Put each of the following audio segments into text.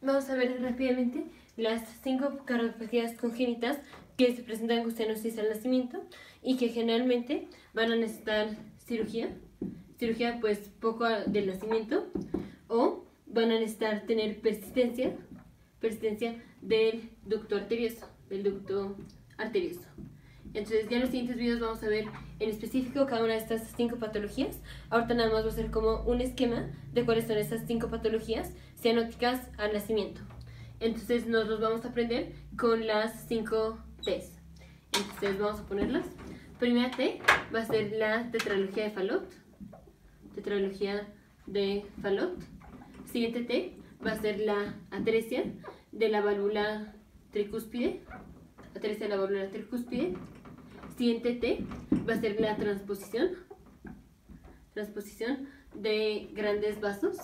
Vamos a ver rápidamente las cinco cardiopatías congénitas que se presentan con cianosis al nacimiento y que generalmente van a necesitar cirugía, cirugía pues poco del nacimiento o van a necesitar tener persistencia, persistencia del ducto arterioso, del ducto arterioso. Entonces ya en los siguientes videos vamos a ver en específico cada una de estas cinco patologías. Ahorita nada más va a ser como un esquema de cuáles son esas cinco patologías cianóticas al nacimiento. Entonces nos los vamos a aprender con las cinco T's. Entonces vamos a ponerlas. Primera T va a ser la tetralogía de Fallot. Tetralogía de Fallot. Siguiente T va a ser la atresia de la válvula tricúspide. Atresia de la válvula tricúspide. Siguiente T va a ser la transposición. Transposición de grandes vasos.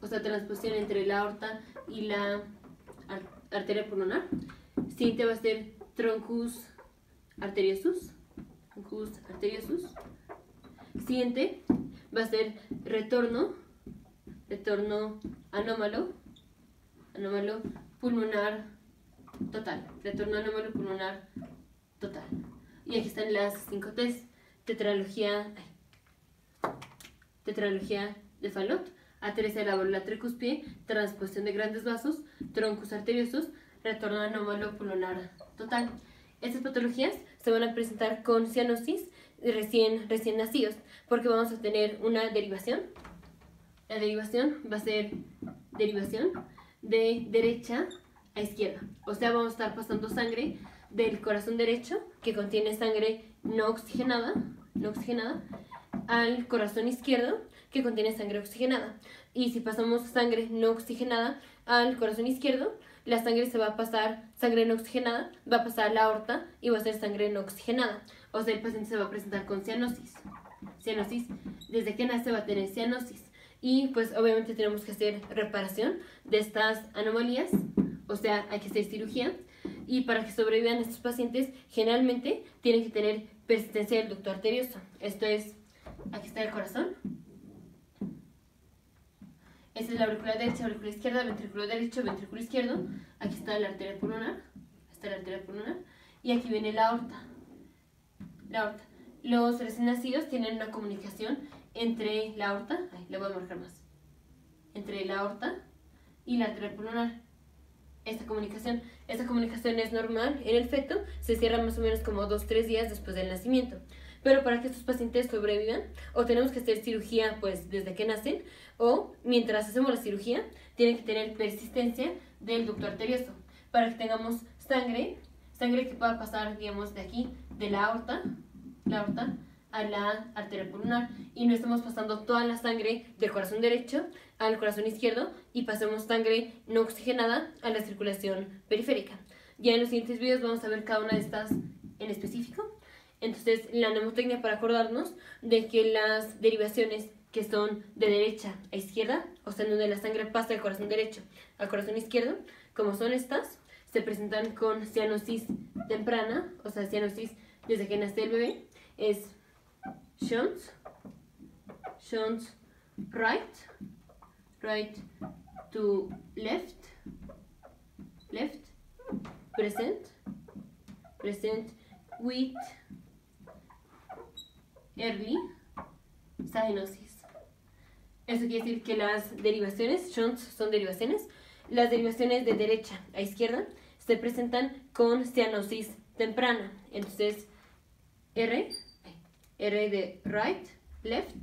O sea, transposición entre la aorta y la arteria pulmonar. Siguiente va a ser troncus arteriosus. Troncus arteriosus. Siguiente va a ser retorno. Retorno anómalo. Anómalo pulmonar total. Retorno anómalo pulmonar total. Y aquí están las cinco T's. Tetralogía, tetralogía de Fallot, atresia de la válvula tricuspide, transposición de grandes vasos, troncos arteriosos, retorno anómalo pulmonar total. Estas patologías se van a presentar con cianosis recién, recién nacidos, porque vamos a tener una derivación. La derivación va a ser derivación de derecha a izquierda. O sea, vamos a estar pasando sangre del corazón derecho, que contiene sangre no oxigenada, no oxigenada, al corazón izquierdo, que contiene sangre oxigenada. Y si pasamos sangre no oxigenada al corazón izquierdo, la sangre se va a pasar, sangre no oxigenada, va a pasar a la aorta y va a ser sangre no oxigenada. O sea, el paciente se va a presentar con cianosis. Cianosis, desde que nace va a tener cianosis. Y pues obviamente tenemos que hacer reparación de estas anomalías, o sea, hay que hacer cirugía y para que sobrevivan estos pacientes generalmente tienen que tener persistencia del ducto arterioso. Esto es, aquí está el corazón. Esta es la aurícula derecha, aurícula izquierda, ventrículo derecho, ventrículo izquierdo. Aquí está la arteria pulmonar, está la arteria pulmonar. Y aquí viene la aorta. La aorta. Los recién nacidos tienen una comunicación entre la aorta, ay, le voy a marcar más, entre la aorta y la arteria pulmonar esta comunicación. Esta comunicación es normal en el feto, se cierra más o menos como 2-3 días después del nacimiento. Pero para que estos pacientes sobrevivan, o tenemos que hacer cirugía pues desde que nacen, o mientras hacemos la cirugía, tienen que tener persistencia del ducto arterioso, para que tengamos sangre, sangre que pueda pasar, digamos, de aquí, de la aorta, la aorta, la arteria pulmonar y no estamos pasando toda la sangre del corazón derecho al corazón izquierdo y pasemos sangre no oxigenada a la circulación periférica. Ya en los siguientes videos vamos a ver cada una de estas en específico. Entonces, la mnemotecnia para acordarnos de que las derivaciones que son de derecha a izquierda, o sea, donde la sangre pasa del corazón derecho al corazón izquierdo, como son estas, se presentan con cianosis temprana, o sea, cianosis desde que nace el bebé, es shunt, shunt right, right to left, left, present, present with early cyanosis. Eso quiere decir que las derivaciones, shunts son derivaciones, las derivaciones de derecha a izquierda se presentan con cianosis temprana. Entonces, R R de right, left,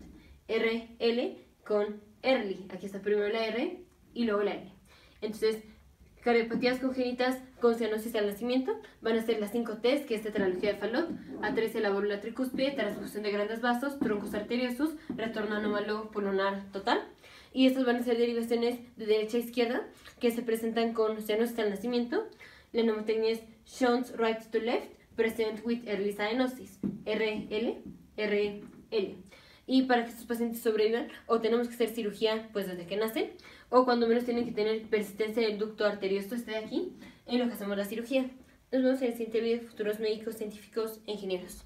R, L con early. Aquí está primero la R y luego la L. Entonces, cardiopatías congénitas con cianosis al nacimiento van a ser las 5 T, que es tetralogía de Fallot, A13 la válvula tricúspide, transfusión de grandes vasos, troncos arteriosos, retorno anómalo pulmonar total. Y estas van a ser derivaciones de derecha a izquierda que se presentan con cianosis al nacimiento. La mnemotecnia es shunts right to left, present with early cyanosis, RL RL. Y para que estos pacientes sobrevivan, o tenemos que hacer cirugía pues desde que nacen, o cuando menos tienen que tener persistencia del ducto arterioso, este de aquí, en lo que hacemos la cirugía. Nos vemos en el siguiente video, futuros médicos, científicos, ingenieros.